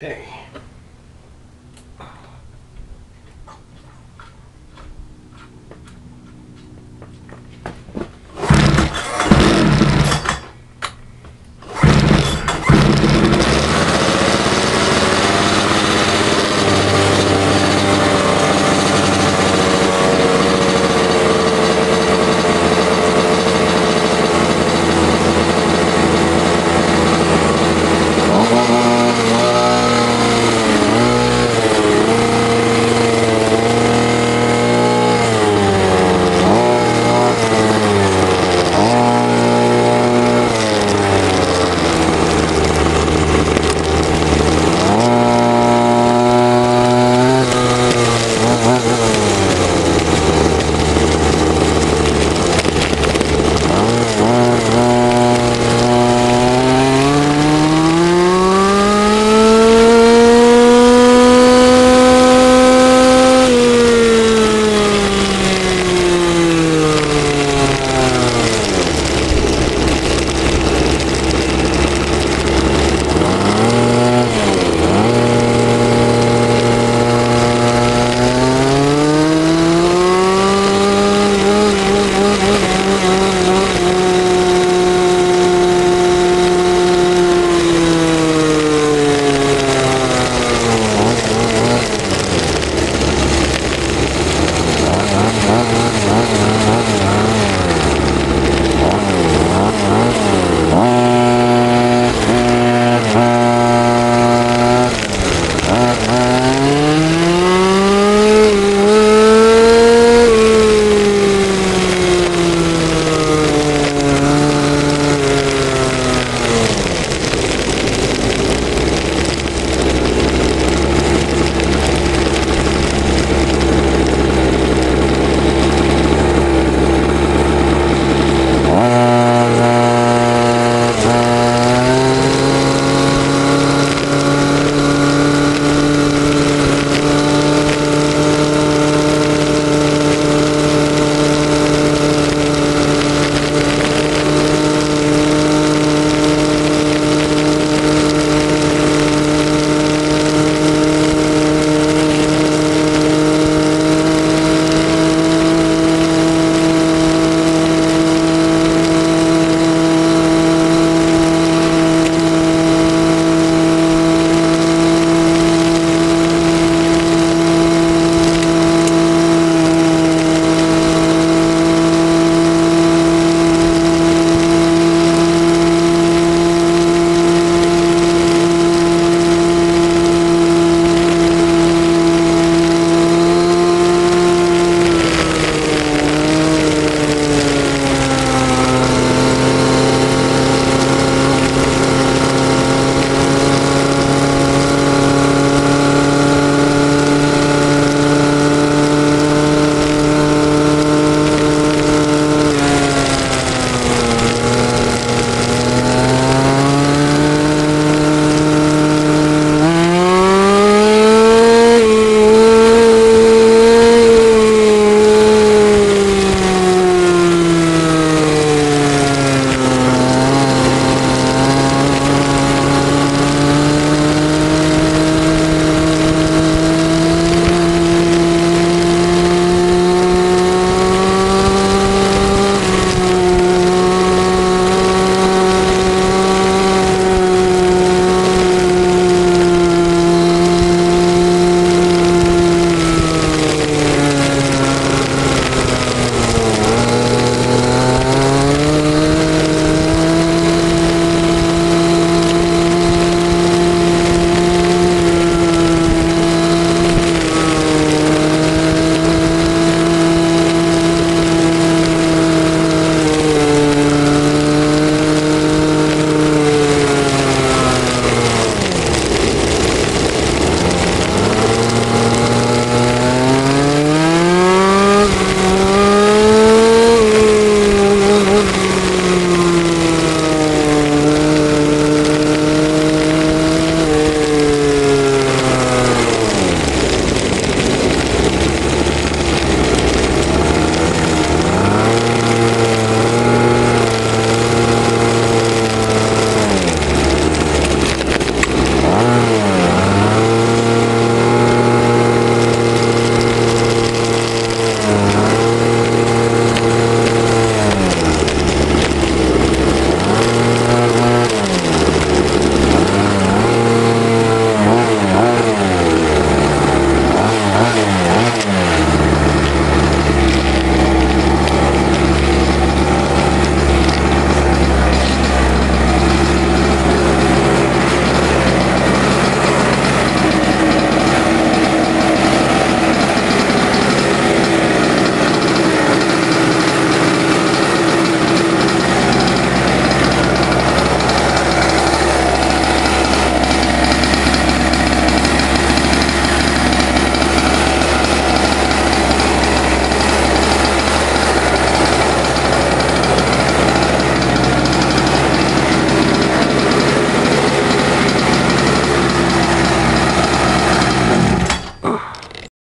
Hey.